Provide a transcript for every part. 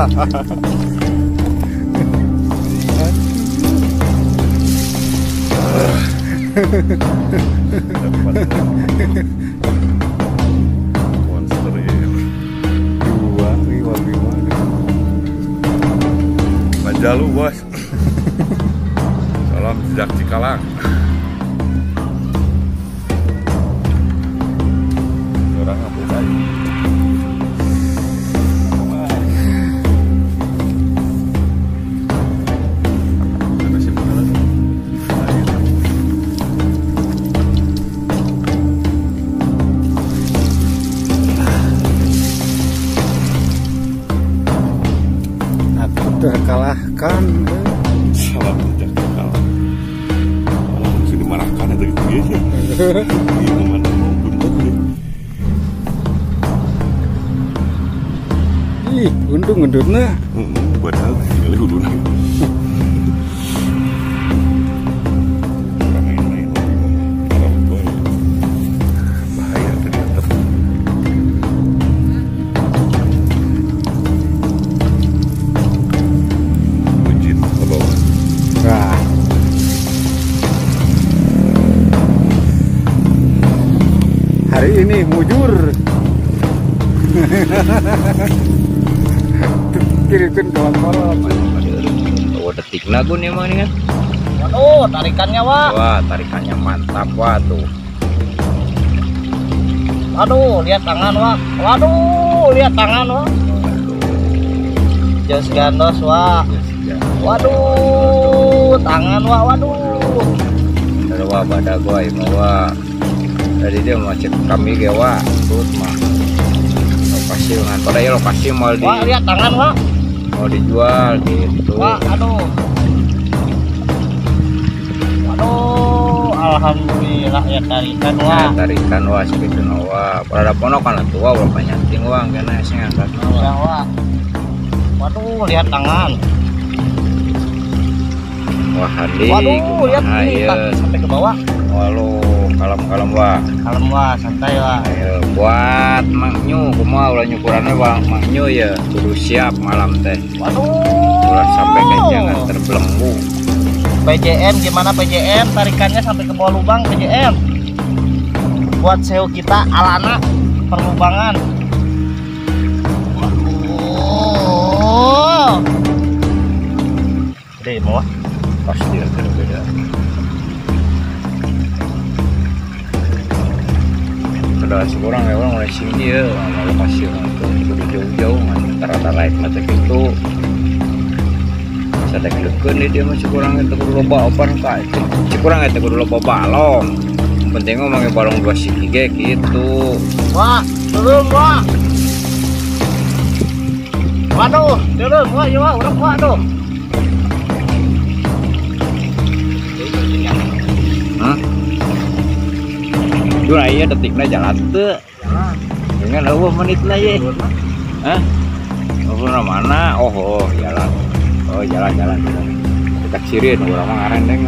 monster ya Dua, bos Salam sejak Cikalang terkalahkan. Salam sejak Cikalang Malah langsung dimarahkan ya dari dia aja. Iya mana mau buntut deh Ih, untung undutnya. Hmm, padahal ini hulu Hari ini mujur. Kirikan kawan-kawan. Oh, detik nagun emang ini kan. Waduh, tarikannya, Wak. Wah, tarikannya mantap wah tuh. Waduh, lihat tangan, Wak. Waduh, lihat tangan, Wak. Jos gandos, Wak. Waduh, tangan, Wak. Waduh. Ada wah pada gua ini wah. Tadi dia mau cek kami ge wah. Tut mah. Lokasi pada ya lokasi mau di Wak, lihat tangan, Wak. mau dijual gitu. Wak, aduh. Waduh, alhamdulillah ya tarikan, Nah, Wak. tarikan wah segitu wah. Pada ponok kan tua berapa nyanting wah kena sing angkat Ya, Wak. Waduh, lihat tangan. Wah handi. Waduh, lihat ini tak- sampai ke bawah. Walu kalem-kalem wah. Kalem, Wak, santai, Wak. Ayo buat maknyu kumaha ulah nyukurannya bang maknyu ya kudu siap malam teh. Waduh. Ulah sampai ke jangan terbelenggu. PJM gimana PJM tarikannya sampai ke bawah lubang PJM buat SEO kita alana perlubangan Waduh. Gede bawah Pasti ada seorang ya orang mulai sini ya lokasi orang tuh kudu jauh-jauh antara rata lain macam itu. Sadek deken nih dia masih kurang itu kudu loba opan kak. Kurang itu kudu loba balong. Penting ngomongnya balong dua ge gitu. wah turun wah waduh turun wah iya wah udah wah tuh Dua iya detiknya jalan tuh. Dengan eueuh menitna ye. Hah? Oh, na mana? Oh, oh, jalan. Oh, jalan jalan jalan. Dekat sirin urang mah ngarendeng.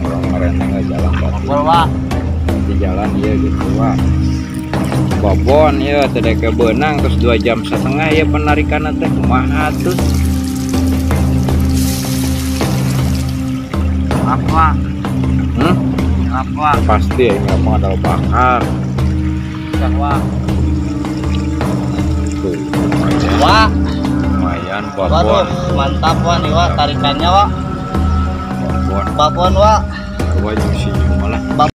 Urang mah ngarendeng jalan. Ngobrol wah Di jalan iya gitu, Wak. Babon ya teh ke benang terus dua jam setengah ya penarikan teh kumaha tuh. apa? Apa Pasti ya nggak mau ada bakar. wah Tuh. wah Lumayan babon. mantap wah nih wah tarikannya wah Babon. babon wah juga sih malah